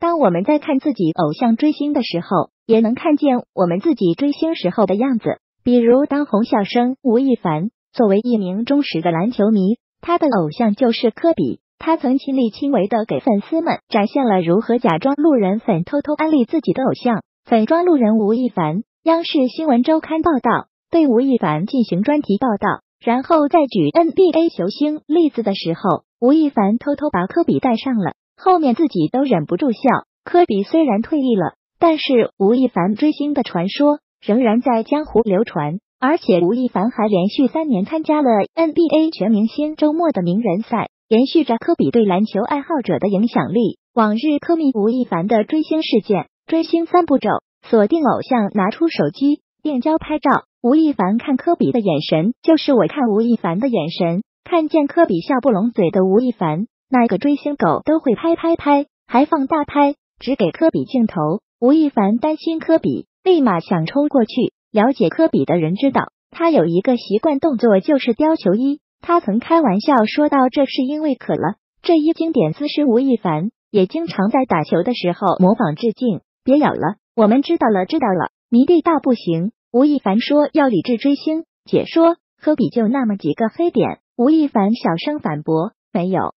当我们在看自己偶像追星的时候，也能看见我们自己追星时候的样子。比如当红笑声吴亦凡，作为一名忠实的篮球迷，他的偶像就是科比。他曾亲力亲为的给粉丝们展现了如何假装路人粉，偷偷安利自己的偶像。粉装路人吴亦凡，央视新闻周刊报道，对吴亦凡进行专题报道，然后在举 NBA 球星例子的时候，吴亦凡偷偷把科比带上了，后面自己都忍不住笑。科比虽然退役了，但是吴亦凡追星的传说仍然在江湖流传，而且吴亦凡还连续三年参加了 NBA 全明星周末的名人赛。延续着科比对篮球爱好者的影响力，往日科迷吴亦凡的追星事件，追星三步骤：锁定偶像，拿出手机，定焦拍照。吴亦凡看科比的眼神，就是我看吴亦凡的眼神。看见科比笑不拢嘴的吴亦凡，那个追星狗都会拍拍拍，还放大拍，只给科比镜头。吴亦凡担心科比，立马想冲过去。了解科比的人知道，他有一个习惯动作，就是叼球衣。他曾开玩笑说到，这是因为渴了。这一经典姿势，吴亦凡也经常在打球的时候模仿致敬。别咬了，我们知道了，知道了。迷弟大不行，吴亦凡说要理智追星。解说科比就那么几个黑点，吴亦凡小声反驳：没有，